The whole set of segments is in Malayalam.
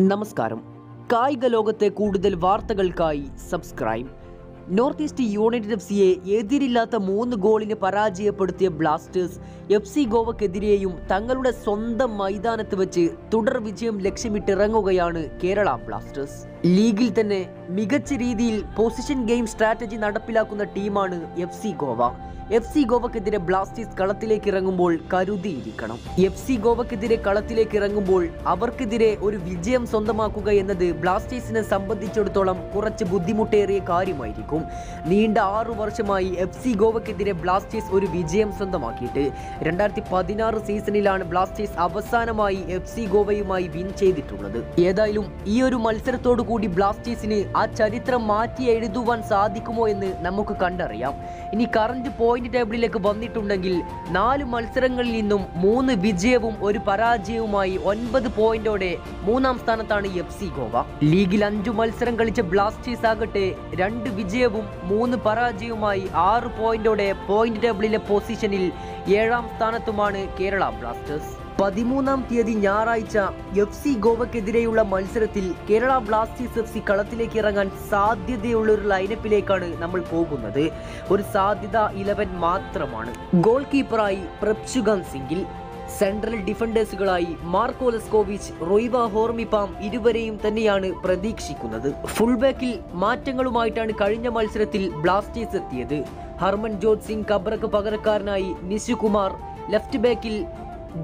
നമസ്കാരം. കായിക ലോകത്തെ കൂടുതൽ വാർത്തകൾക്കായി subscribe. North East United F സിയെ എതിരില്ലാത്ത മൂന്ന് ഗോളിന് പരാജയപ്പെടുത്തിയ ബ്ലാസ്റ്റേഴ്സ് എഫ് സി ഗോവക്കെതിരെയും തങ്ങളുടെ സ്വന്തം മൈതാനത്ത് വെച്ച് തുടർ വിജയം ലക്ഷ്യമിട്ടിറങ്ങുകയാണ് കേരള ബ്ലാസ്റ്റേഴ്സ്. ലീഗിൽ തന്നെ മികച്ച രീതിയിൽ പൊസിഷൻ ഗെയിം സ്ട്രാറ്റജി നടപ്പിലാക്കുന്ന ടീമാണ് F C Goa. F C ഗോവക്കെതിരെ Blasters കളത്തിലേക്ക് ഇറങ്ങുമ്പോൾ കരുതിയിരിക്കണം. എഫ് സി ഗോവക്കെതിരെ കളത്തിലേക്ക് ഇറങ്ങുമ്പോൾ അവർക്കെതിരെ ഒരു വിജയം സ്വന്തമാക്കുക എന്നത് ബ്ലാസ്റ്റേഴ്സിനെ സംബന്ധിച്ചിടത്തോളം കുറച്ച് ബുദ്ധിമുട്ടേറിയ കാര്യമായിരിക്കും. നീണ്ട ആറു വർഷമായി എഫ് സി ഗോവക്കെതിരെ ബ്ലാസ്റ്റേഴ്സ് ഒരു വിജയം സ്വന്തമാക്കിയിട്ട് രണ്ടായിരത്തി പതിനാറ് സീസണിലാണ് ബ്ലാസ്റ്റേഴ്സ് അവസാനമായി എഫ് സി ഗോവയുമായി വിൻ ചെയ്തിട്ടുള്ളത്. ഏതായാലും ഈ ഒരു മത്സരത്തോടു കൂടി ബ്ലാസ്റ്റേഴ്സിന് ആ ചരിത്രം മാറ്റി എഴുതുവാൻ സാധിക്കുമോ എന്ന് നമുക്ക് കണ്ടറിയാം. ഇനി കറന്റ് പോയിന്റ് ടേബിളിലേക്ക് വന്നിട്ടുണ്ടെങ്കിൽ നാല് മത്സരങ്ങളിൽ നിന്നും മൂന്ന് വിജയവും ഒരു പരാജയവുമായി ഒൻപത് പോയിന്റോടെ മൂന്നാം സ്ഥാനത്താണ് എഫ് സി ഗോവ. ലീഗിൽ അഞ്ചു മത്സരം കളിച്ച ബ്ലാസ്റ്റേഴ്സ് ആകട്ടെ രണ്ട് വിജയവും മൂന്ന് പരാജയവുമായി ആറ് പോയിന്റോടെ പോയിന്റ് ടേബിളിലെ പൊസിഷനിൽ ഏഴാം സ്ഥാനത്തുമാണ് കേരള ബ്ലാസ്റ്റേഴ്സ്. പതിമൂന്നാം തീയതി ഞായറാഴ്ച എഫ് സി ഗോവക്കെതിരെയുള്ള മത്സരത്തിൽ കേരള ബ്ലാസ്റ്റേഴ്സ് എഫ് സി കളത്തിലേക്ക് ഇറങ്ങാൻ സാധ്യതയുള്ള ഒരു ലൈനപ്പിലേക്കാണ് നമ്മൾ പോകുന്നത്. ഒരു സാധ്യത ഇലവൻ മാത്രമാണ്. ഗോൾ കീപ്പറായി പ്രപ്ഷുഗാൻ സിംഗിൽ. സെൻട്രൽ ഡിഫൻഡേഴ്സുകളായി മാർക്കോ ലെസ്കോവിച്ച് റൊയ്വ ഹോർമിപ്പാം ഇരുവരെയും തന്നെയാണ് പ്രതീക്ഷിക്കുന്നത്. ഫുൾബാക്കിൽ മാറ്റങ്ങളുമായിട്ടാണ് കഴിഞ്ഞ മത്സരത്തിൽ ബ്ലാസ്റ്റേഴ്സ് എത്തിയത്. ഹർമൻ ജോത് സിംഗ് കബ്രക്ക് പകരക്കാരനായി നിശുകുമാർ. ലെഫ്റ്റ് ബാക്കിൽ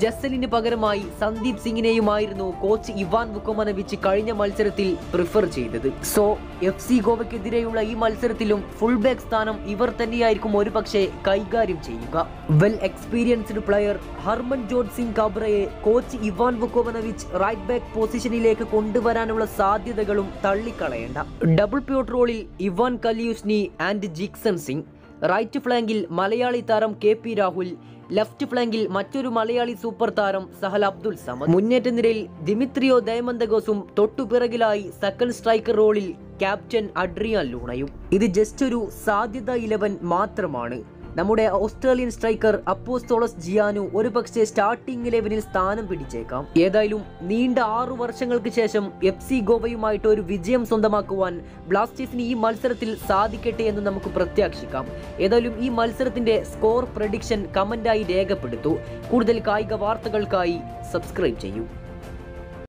ജസലിന് പകരമായി സന്ദീപ് സിംഗിനെയുമായിരുന്നു കോച്ച് ഇവാൻ വുക്കോമനവിച്ച് കഴിഞ്ഞ മത്സരത്തിൽ പ്രിഫർ ചെയ്തത്. സോ എഫ് സി ഗോവയ്ക്കെതിരെയുള്ള ഈ മത്സരത്തിലും ഫുൾ ബാക്ക് സ്ഥാനം ഇവർ തന്നെയായിരിക്കും ഒരുപക്ഷെ കൈകാര്യം ചെയ്യുക. Well experienced player Harmanjot Singh കാബ്രയെ coach Ivan Vukomanovic right back പൊസിഷനിലേക്ക് കൊണ്ടുവരാനുള്ള സാധ്യതകളും തള്ളിക്കളയേണ്ട. ഡബിൾ പ്യൂട്ട് റോളിൽ Ivan Kaliuzhnyi and Jeakson Singh. Right ഫ്ലാങ്കിൽ Malayali താരം കെ പി രാഹുൽ ലെഫ്റ്റ് ഫ്ലാങ്കിൽ മറ്റൊരു മലയാളി സൂപ്പർ താരം സഹൽ അബ്ദുൽ സമദ്. മുന്നേറ്റ നിരയിൽ ദിമിത്രിയോ ദയമന്തഗോസും തൊട്ടുപിറകിലായി സെക്കൻഡ് സ്ട്രൈക്കർ റോളിൽ ക്യാപ്റ്റൻ അഡ്രിയാൻ ലൂണയും. ഇത് ജസ്റ്റ് ഒരു സാധ്യത ഇലവൻ മാത്രമാണ്. നമ്മുടെ ഓസ്ട്രേലിയൻ സ്ട്രൈക്കർ അപ്പോസ്തോളസ് ജിയാനു ഒരുപക്ഷെ സ്റ്റാർട്ടിംഗ് ഇലവനിൽ സ്ഥാനം പിടിച്ചേക്കാം. ഏതായാലും നീണ്ട ആറു വർഷങ്ങൾക്ക് ശേഷം എഫ് സി ഗോവയുമായിട്ട് ഒരു വിജയം സ്വന്തമാക്കുവാൻ ബ്ലാസ്റ്റേഴ്സിന് ഈ മത്സരത്തിൽ സാധിക്കട്ടെ എന്ന് നമുക്ക് പ്രത്യാക്ഷിക്കാം ഏതായാലും ഈ മത്സരത്തിന്റെ സ്കോർ പ്രഡിക്ഷൻ കമന്റായി രേഖപ്പെടുത്തു. കൂടുതൽ കായിക വാർത്തകൾക്കായി സബ്സ്ക്രൈബ് ചെയ്യൂ.